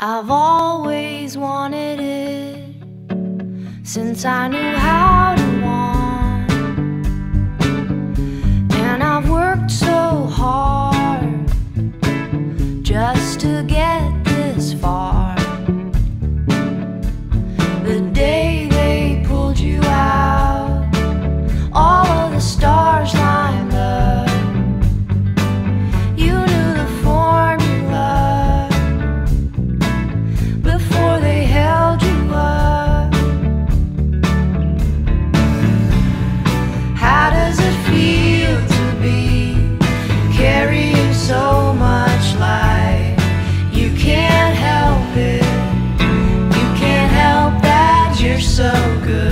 I've always wanted it since I knew how to so good.